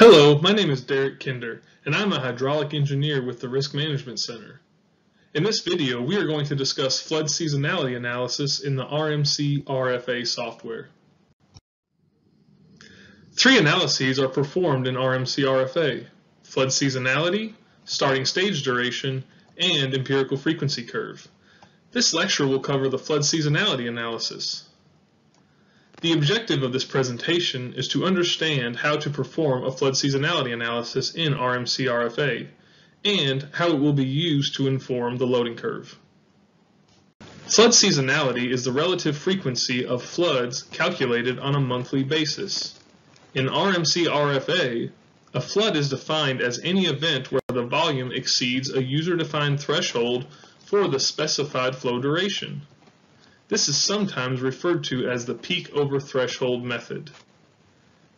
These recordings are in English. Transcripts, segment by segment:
Hello, my name is Derek Kinder, and I'm a hydraulic engineer with the Risk Management Center. In this video, we are going to discuss flood seasonality analysis in the RMC RFA software. Three analyses are performed in RMC RFA, flood seasonality, starting stage duration, and empirical frequency curve. This lecture will cover the flood seasonality analysis. The objective of this presentation is to understand how to perform a flood seasonality analysis in RMC RFA and how it will be used to inform the loading curve. Flood seasonality is the relative frequency of floods calculated on a monthly basis. In RMC RFA, a flood is defined as any event where the volume exceeds a user-defined threshold for the specified flow duration. This is sometimes referred to as the peak over threshold method.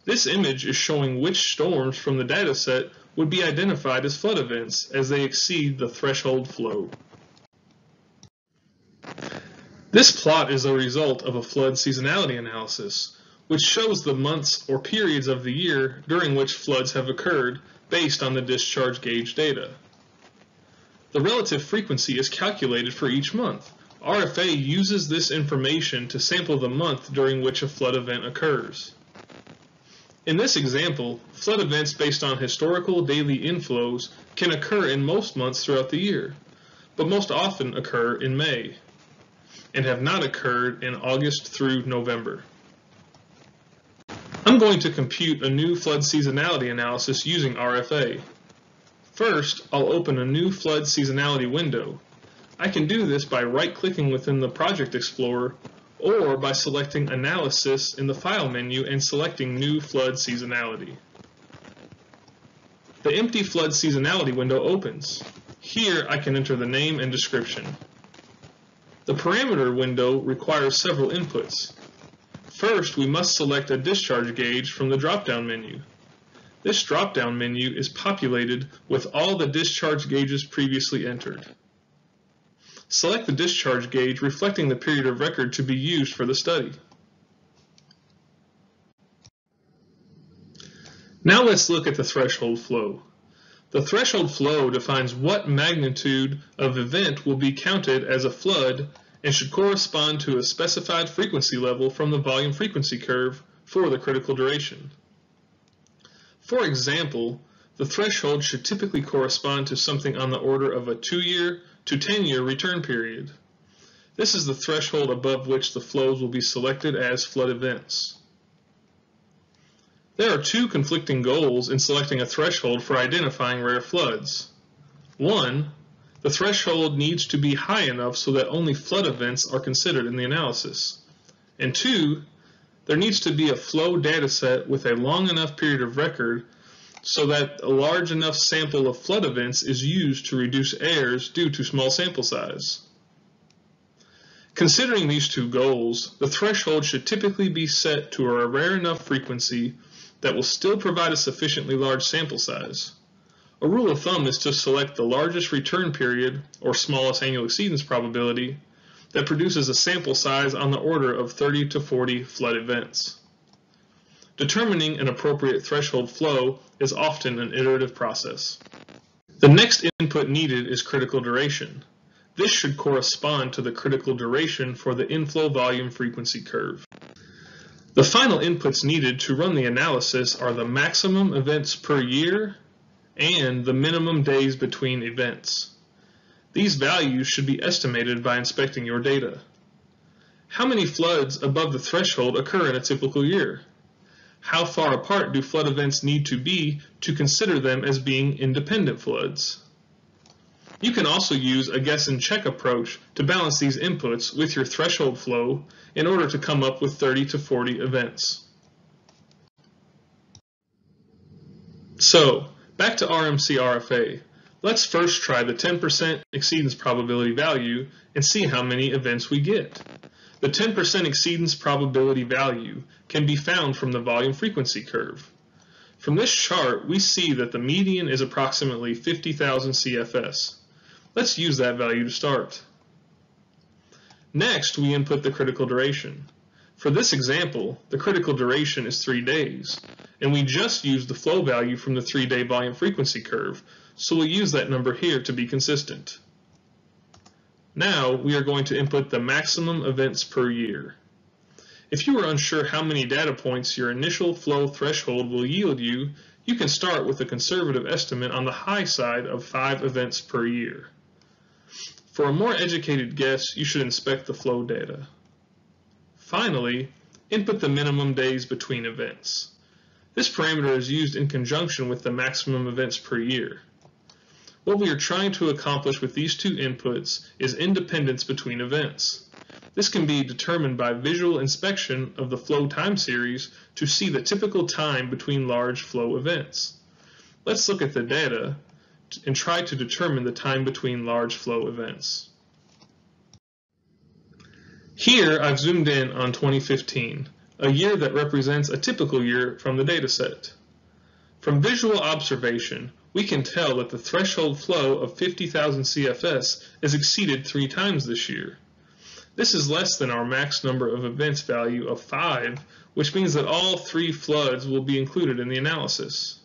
This image is showing which storms from the dataset would be identified as flood events as they exceed the threshold flow. This plot is a result of a flood seasonality analysis, which shows the months or periods of the year during which floods have occurred based on the discharge gauge data. The relative frequency is calculated for each month, RFA uses this information to sample the month during which a flood event occurs. In this example, flood events based on historical daily inflows can occur in most months throughout the year, but most often occur in May, and have not occurred in August through November. I'm going to compute a new flood seasonality analysis using RFA. First, I'll open a new flood seasonality window I can do this by right-clicking within the Project Explorer or by selecting Analysis in the File menu and selecting New Flood Seasonality. The empty flood seasonality window opens. Here I can enter the name and description. The parameter window requires several inputs. First, we must select a discharge gauge from the drop-down menu. This drop-down menu is populated with all the discharge gauges previously entered. Select the discharge gauge reflecting the period of record to be used for the study. Now let's look at the threshold flow. The threshold flow defines what magnitude of event will be counted as a flood and should correspond to a specified frequency level from the volume frequency curve for the critical duration. For example, the threshold should typically correspond to something on the order of a two-year to 10-year return period. This is the threshold above which the flows will be selected as flood events. There are two conflicting goals in selecting a threshold for identifying rare floods. One, the threshold needs to be high enough so that only flood events are considered in the analysis. And two, there needs to be a flow dataset with a long enough period of record so that a large enough sample of flood events is used to reduce errors due to small sample size. Considering these two goals, the threshold should typically be set to a rare enough frequency that will still provide a sufficiently large sample size. A rule of thumb is to select the largest return period, or smallest annual exceedance probability, that produces a sample size on the order of 30 to 40 flood events. Determining an appropriate threshold flow is often an iterative process. The next input needed is critical duration. This should correspond to the critical duration for the inflow volume frequency curve. The final inputs needed to run the analysis are the maximum events per year and the minimum days between events. These values should be estimated by inspecting your data. How many floods above the threshold occur in a typical year? How far apart do flood events need to be to consider them as being independent floods? You can also use a guess and check approach to balance these inputs with your threshold flow in order to come up with 30 to 40 events. So, back to RMC RFA. Let's first try the 10% exceedance probability value and see how many events we get. The 10% exceedance probability value can be found from the volume frequency curve. From this chart, we see that the median is approximately 50,000 CFS. Let's use that value to start. Next, we input the critical duration. For this example, the critical duration is three days, and we just used the flow value from the three-day volume frequency curve, so we'll use that number here to be consistent. Now we are going to input the maximum events per year. If you are unsure how many data points your initial flow threshold will yield you, you can start with a conservative estimate on the high side of 5 events per year. For a more educated guess, you should inspect the flow data. Finally, input the minimum days between events. This parameter is used in conjunction with the maximum events per year. What we are trying to accomplish with these two inputs is independence between events. This can be determined by visual inspection of the flow time series to see the typical time between large flow events. Let's look at the data and try to determine the time between large flow events. Here I've zoomed in on 2015, a year that represents a typical year from the dataset. From visual observation, we can tell that the threshold flow of 50,000 CFS is exceeded three times this year. This is less than our max number of events value of 5, which means that all three floods will be included in the analysis.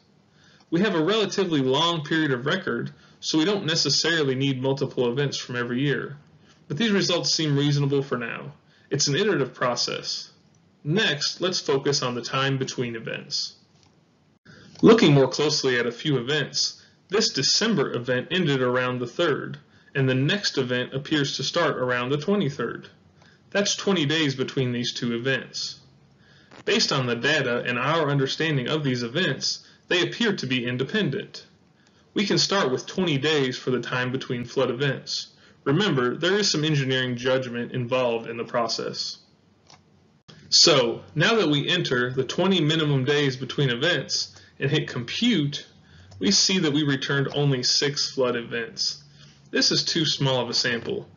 We have a relatively long period of record, so we don't necessarily need multiple events from every year. But these results seem reasonable for now. It's an iterative process. Next, let's focus on the time between events. Looking more closely at a few events, this December event ended around the 3rd, and the next event appears to start around the 23rd. That's 20 days between these two events. Based on the data and our understanding of these events, they appear to be independent. We can start with 20 days for the time between flood events. Remember, there is some engineering judgment involved in the process. So, now that we enter the 20 minimum days between events and hit compute, we see that we returned only 6 flood events. This is too small of a sample.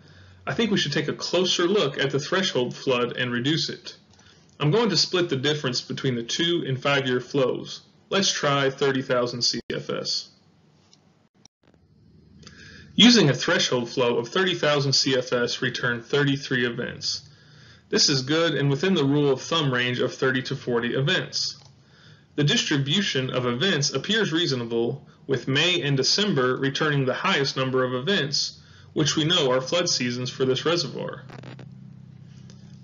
I think we should take a closer look at the threshold flood and reduce it. I'm going to split the difference between the 2 and 5 year flows. Let's try 30,000 CFS. Using a threshold flow of 30,000 CFS returned 33 events. This is good and within the rule of thumb range of 30 to 40 events. The distribution of events appears reasonable, with May and December returning the highest number of events, which we know are flood seasons for this reservoir.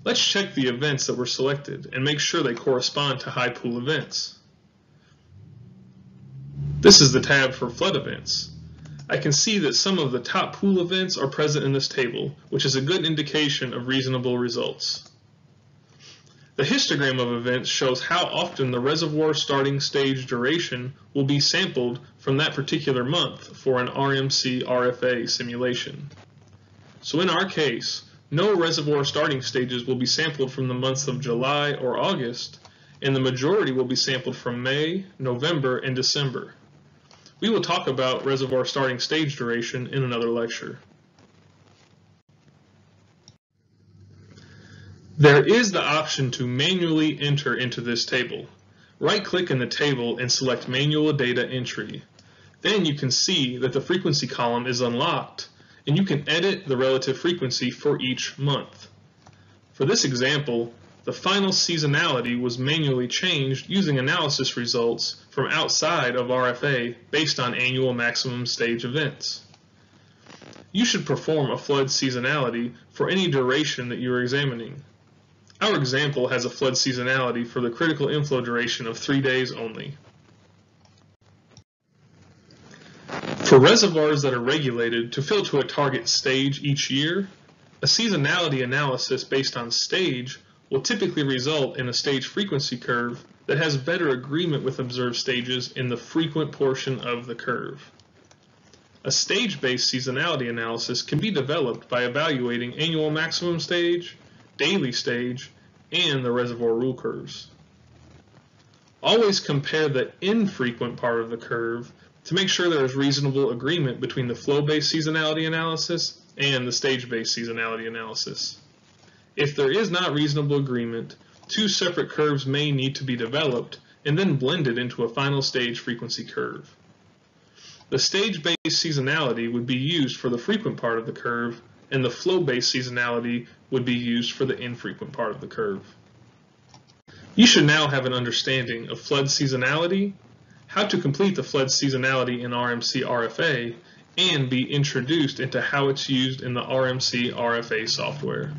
Let's check the events that were selected and make sure they correspond to high pool events. This is the tab for flood events. I can see that some of the top pool events are present in this table, which is a good indication of reasonable results. The histogram of events shows how often the reservoir starting stage duration will be sampled from that particular month for an RMC RFA simulation. So in our case, no reservoir starting stages will be sampled from the months of July or August, and the majority will be sampled from May, November, and December. We will talk about reservoir starting stage duration in another lecture. There is the option to manually enter into this table. Right-click in the table and select Manual Data Entry. Then you can see that the frequency column is unlocked, and you can edit the relative frequency for each month. For this example, the final seasonality was manually changed using analysis results from outside of RFA based on annual maximum stage events. You should perform a flood seasonality for any duration that you are examining. Our example has a flood seasonality for the critical inflow duration of three days only. For reservoirs that are regulated to fill to a target stage each year, a seasonality analysis based on stage will typically result in a stage frequency curve that has better agreement with observed stages in the frequent portion of the curve. A stage-based seasonality analysis can be developed by evaluating annual maximum stage, daily stage, and the reservoir rule curves. Always compare the infrequent part of the curve to make sure there is reasonable agreement between the flow-based seasonality analysis and the stage-based seasonality analysis. If there is not reasonable agreement, two separate curves may need to be developed and then blended into a final stage frequency curve. The stage-based seasonality would be used for the frequent part of the curve, and the flow-based seasonality would be used for the infrequent part of the curve. You should now have an understanding of flood seasonality, how to complete the flood seasonality in RMC RFA, and be introduced into how it's used in the RMC RFA software.